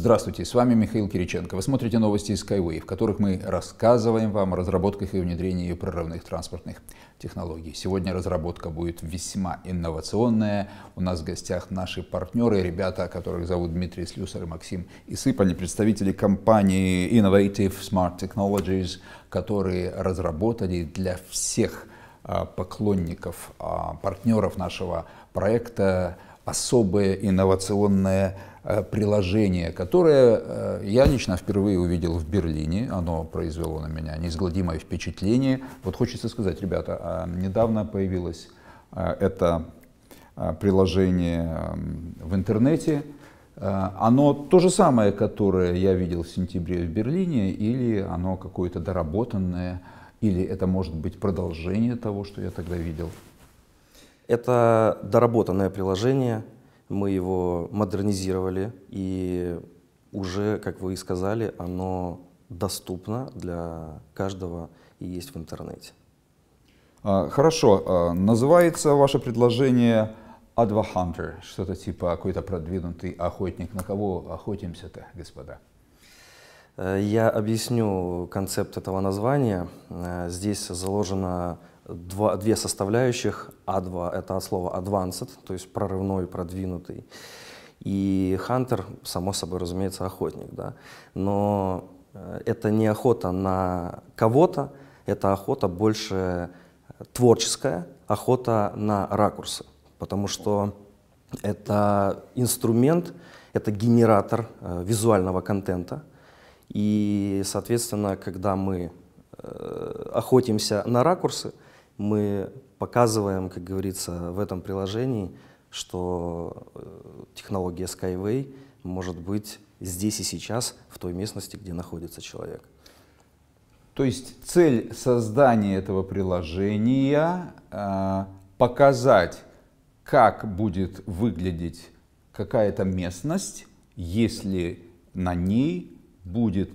Здравствуйте, с вами Михаил Кириченко. Вы смотрите новости из Skyway, в которых мы рассказываем вам о разработках и внедрении прорывных транспортных технологий. Сегодня разработка будет весьма инновационная. У нас в гостях наши партнеры, ребята, которых зовут Дмитрий Слюсар и Максим Исып. Они представители компании Innovative Smart Technologies, которые разработали для всех а, поклонников, а, партнеров нашего проекта особое инновационное Э, приложение, которое э, я лично впервые увидел в Берлине. Оно произвело на меня неизгладимое впечатление. Вот хочется сказать, ребята, а недавно появилось э, это приложение в интернете. Оно то же самое, которое я видел в сентябре в Берлине, или оно какое-то доработанное, или это может быть продолжение того, что я тогда видел? Это доработанное приложение, мы его модернизировали, и уже, как вы и сказали, оно доступно для каждого и есть в интернете. А, хорошо. А, называется ваше предложение Adva Hunter, что-то типа какой-то продвинутый охотник. На кого охотимся-то, господа? Э, я объясню концепт этого названия. Э, здесь заложено два, две составляющих. А2 — это от слова advanced, то есть прорывной, продвинутый. И hunter, само собой, разумеется, охотник. Да? Но э, это не охота на кого-то, это охота больше творческая, охота на ракурсы. Потому что это инструмент, это генератор э, визуального контента. И, соответственно, когда мы э, охотимся на ракурсы, мы показываем, как говорится, в этом приложении, что э, технология Skyway может быть здесь и сейчас, в той местности, где находится человек. То есть цель создания этого приложения э, показать, как будет выглядеть какая-то местность, если на ней будет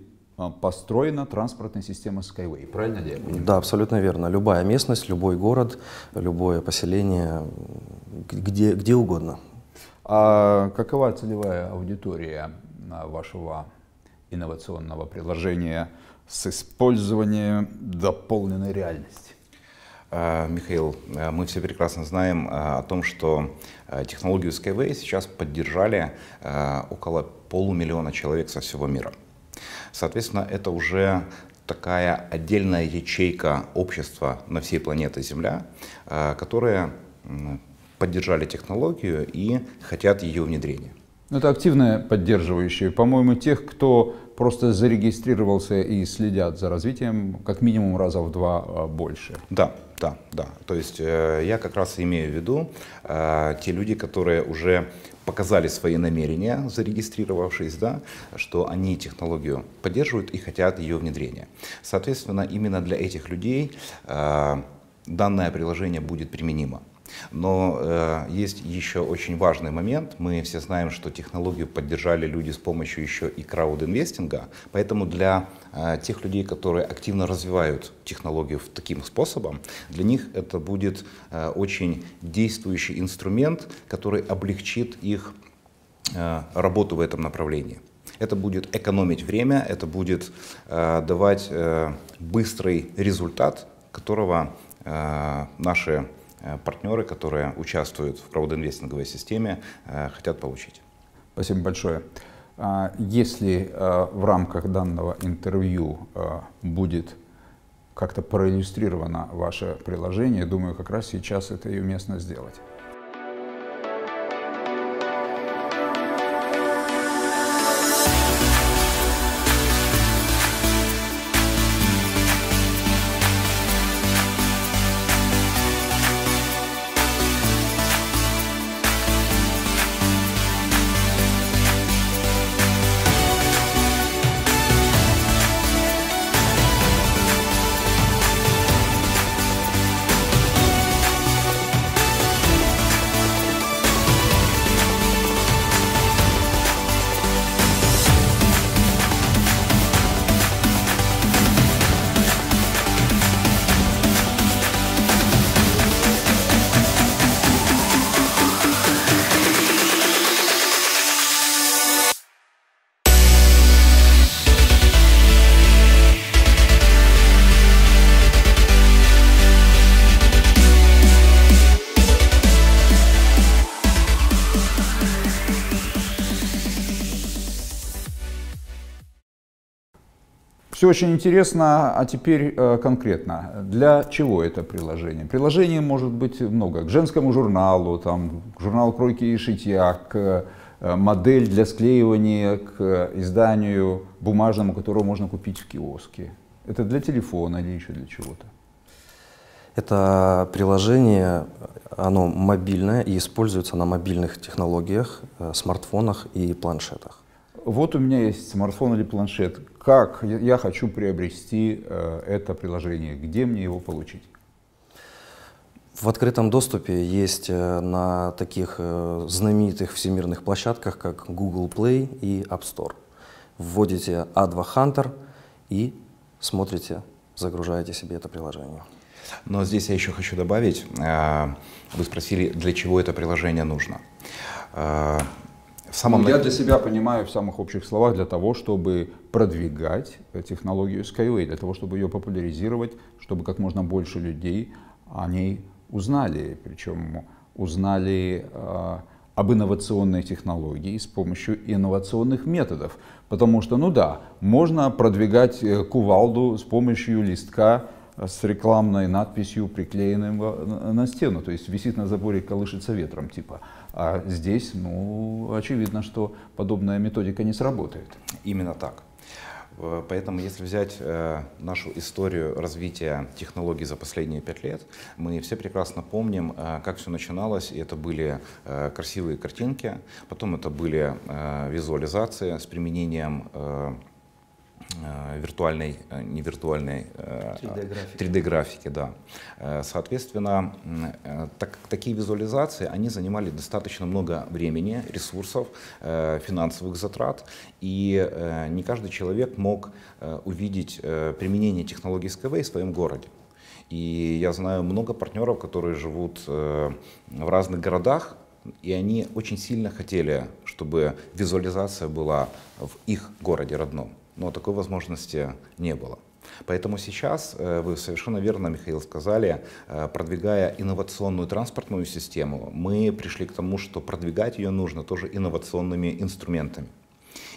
построена транспортная система Skyway. Правильно я понимаю? Да, абсолютно верно. Любая местность, любой город, любое поселение, где, где угодно. А какова целевая аудитория вашего инновационного приложения с использованием дополненной реальности? А, Михаил, а, мы все прекрасно знаем о том, что технологию Skyway сейчас поддержали около полумиллиона человек со всего мира. Соответственно, это уже такая отдельная ячейка общества на всей планете Земля, э, которые поддержали технологию и хотят ее внедрения. Ну, это активные поддерживающие. По-моему, тех, кто просто зарегистрировался и следят за развитием, как минимум раза в два а, больше. Да, да, да. То есть э, я как раз имею в виду э, те люди, которые уже показали свои намерения, зарегистрировавшись, да, что они технологию поддерживают и хотят ее внедрения. Соответственно, именно для этих людей э, данное приложение будет применимо. Но э, есть еще очень важный момент. Мы все знаем, что технологию поддержали люди с помощью еще и краудинвестинга. Поэтому для э, тех людей, которые активно развивают технологию таким способом, для них это будет э, очень действующий инструмент, который облегчит их э, работу в этом направлении. Это будет экономить время, это будет э, давать э, быстрый результат, которого э, наши партнеры, которые участвуют в краудинвестинговой системе, э, хотят получить. Спасибо большое. А если э, в рамках данного интервью будет как-то проиллюстрировано ваше приложение, думаю, как раз сейчас это и уместно сделать. Все очень интересно, а теперь э, конкретно. Для чего это приложение? Приложение может быть много. К женскому журналу, там, к журналу кройки и шитья, к э, модель для склеивания к изданию бумажному, которого можно купить в киоске. Это для телефона или еще для чего-то? Это приложение, оно мобильное и используется на мобильных технологиях, э, смартфонах и планшетах. Вот у меня есть смартфон или планшет. Как я хочу приобрести э, это приложение? Где мне его получить? В открытом доступе есть э, на таких знаменитых всемирных площадках, как Google Play и App Store. Вводите A2 Hunter и смотрите, загружаете себе это приложение. Но здесь я еще хочу добавить, э, вы спросили, для чего это приложение нужно. Э, в самом... Я для себя понимаю в самых общих словах для того, чтобы продвигать технологию Skyway, для того, чтобы ее популяризировать, чтобы как можно больше людей о ней узнали, причем узнали э, об инновационной технологии с помощью инновационных методов. Потому что, ну да, можно продвигать кувалду с помощью листка с рекламной надписью, приклеенной на стену, то есть висит на заборе, колышется ветром типа. А здесь, ну, очевидно, что подобная методика не сработает. Именно так. Э, поэтому, если взять э, нашу историю развития технологий за последние пять лет, мы все прекрасно помним, э, как все начиналось. И это были э, красивые картинки, потом это были э, визуализации с применением Э, виртуальной, э, не виртуальной, 3D-графики, э, 3D-графики да. Соответственно, так, такие визуализации, они занимали достаточно много времени, ресурсов, финансовых затрат, и не каждый человек мог увидеть применение технологий Skyway в своем городе. И я знаю много партнеров, которые живут в разных городах, и они очень сильно хотели, чтобы визуализация была в их городе родном но такой возможности не было. Поэтому сейчас, э, вы совершенно верно, Михаил, сказали, э, продвигая инновационную транспортную систему, мы пришли к тому, что продвигать ее нужно тоже инновационными инструментами.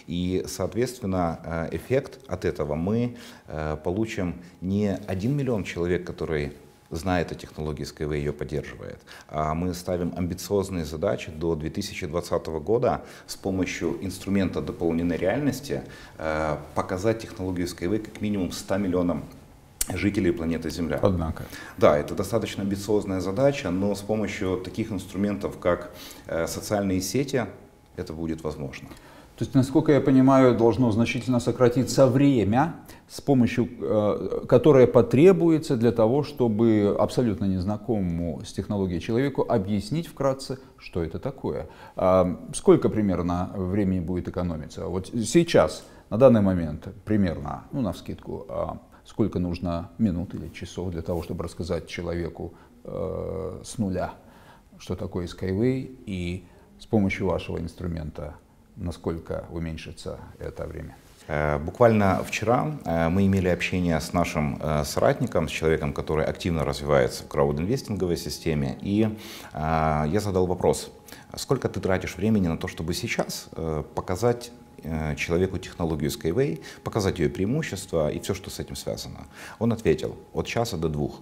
И, соответственно, э, эффект от этого мы получим не один миллион человек, которые знает о технологии Skyway и ее поддерживает. А мы ставим амбициозные задачи до 2020 года с помощью инструмента дополненной реальности э, показать технологию Skyway как минимум 100 миллионам жителей планеты Земля. Однако. Да, это достаточно амбициозная задача, но с помощью таких инструментов, как э, социальные сети, это будет возможно. То есть, насколько я понимаю, должно значительно сократиться время, с помощью, э, которое потребуется для того, чтобы абсолютно незнакомому с технологией человеку объяснить вкратце, что это такое. А сколько примерно времени будет экономиться? Вот сейчас, на данный момент, примерно, ну, на вскидку, а сколько нужно минут или часов для того, чтобы рассказать человеку э, с нуля, что такое Skyway, и с помощью вашего инструмента насколько уменьшится это время? Э, буквально вчера э, мы имели общение с нашим э, соратником, с человеком, который активно развивается в краудинвестинговой системе, и я задал вопрос, сколько ты тратишь времени на то, чтобы сейчас показать человеку технологию Skyway, показать ее преимущества и все, что с этим связано. Он ответил, от часа до двух.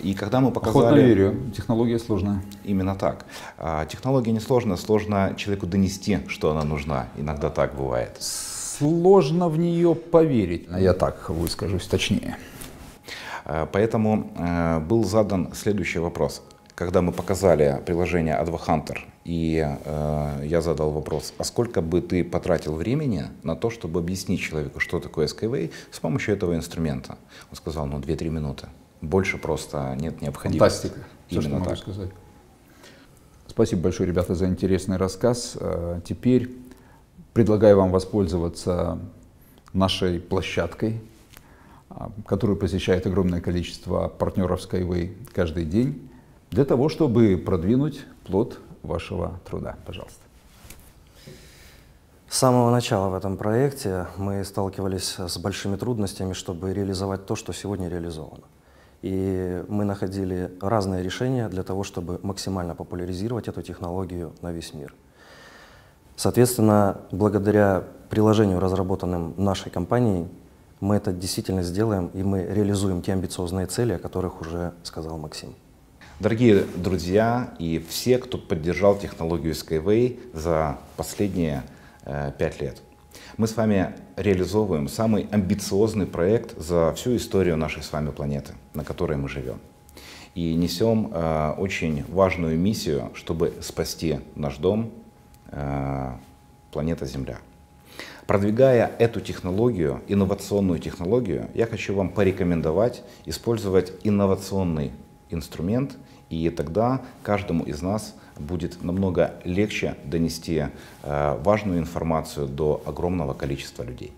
И когда мы показали... Охотно верю, технология сложная. Именно так. А, технология не сложная, сложно человеку донести, что она нужна. Иногда так бывает. Сложно в нее поверить, я так выскажусь точнее. А, поэтому а, был задан следующий вопрос. Когда мы показали приложение AdvoHunter, и э, я задал вопрос, а сколько бы ты потратил времени на то, чтобы объяснить человеку, что такое Skyway с помощью этого инструмента? Он сказал, ну, 2-3 минуты. Больше просто нет необходимости. Фантастика. Все, Именно что могу так. сказать. Спасибо большое, ребята, за интересный рассказ. Э, теперь предлагаю вам воспользоваться нашей площадкой, э, которую посещает огромное количество партнеров Skyway каждый день, для того, чтобы продвинуть плод вашего труда. Пожалуйста. С самого начала в этом проекте мы сталкивались с большими трудностями, чтобы реализовать то, что сегодня реализовано. И мы находили разные решения для того, чтобы максимально популяризировать эту технологию на весь мир. Соответственно, благодаря приложению, разработанным нашей компанией, мы это действительно сделаем, и мы реализуем те амбициозные цели, о которых уже сказал Максим. Дорогие друзья и все, кто поддержал технологию Skyway за последние э, пять лет. Мы с вами реализовываем самый амбициозный проект за всю историю нашей с вами планеты, на которой мы живем. И несем э, очень важную миссию, чтобы спасти наш дом, э, планета Земля. Продвигая эту технологию, инновационную технологию, я хочу вам порекомендовать использовать инновационный инструмент, и тогда каждому из нас будет намного легче донести э, важную информацию до огромного количества людей.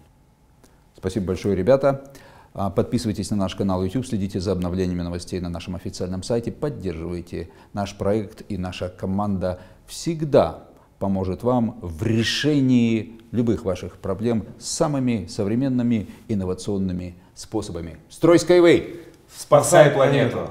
Спасибо большое, ребята. А, подписывайтесь на наш канал YouTube, следите за обновлениями новостей на нашем официальном сайте, поддерживайте наш проект и наша команда всегда поможет вам в решении любых ваших проблем самыми современными инновационными способами. Строй Skyway! Спасай планету!